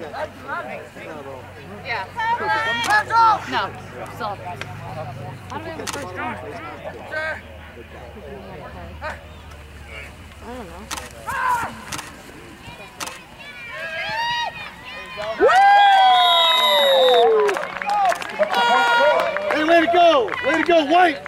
Yeah. No, still. How do we have a first down? I don't know. Hey, way to go! Way to go, White!